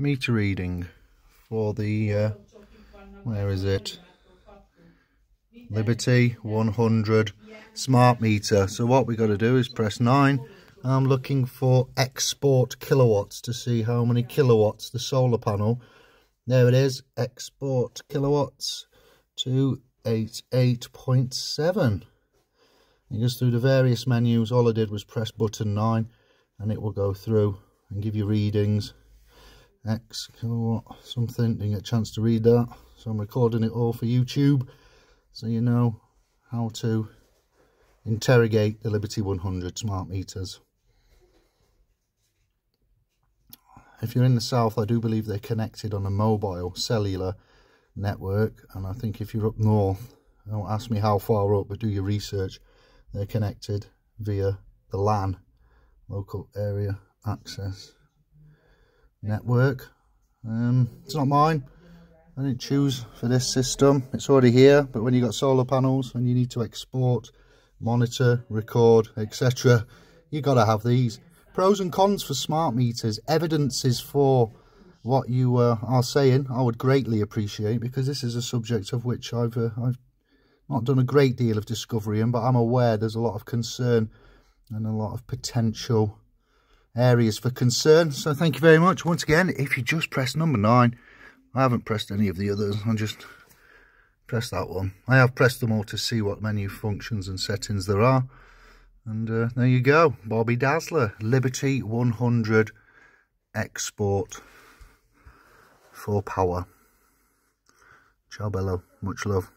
meter reading for the, uh, where is it? Liberty 100 smart meter. So what we got to do is press 9. I'm looking for export kilowatts to see how many kilowatts the solar panel. There it is, export kilowatts to 88.7. It goes through the various menus. All I did was press button 9 and it will go through and give you readings. X kilowatt something. Didn't get a chance to read that. So I'm recording it all for YouTube so you know how to interrogate the Liberty 100 smart meters. If you're in the south, I do believe they're connected on a mobile cellular network. And I think if you're up north, don't ask me how far up, but do your research. They're connected via the LAN, local area access network. Um, it's not mine. I didn't choose for this system. It's already here, but when you've got solar panels and you need to export, monitor, record, etc., you've got to have these. Pros and cons for smart meters. Evidences for what you uh, are saying, I would greatly appreciate because this is a subject of which I've uh, I've not done a great deal of discovery in, but I'm aware there's a lot of concern and a lot of potential areas for concern. So thank you very much. Once again, if you just press number nine, I haven't pressed any of the others. I just pressed that one. I have pressed them all to see what menu functions and settings there are. And uh, there you go. Bobby Dazzler. Liberty 100 Export for power. Ciao bello. Much love.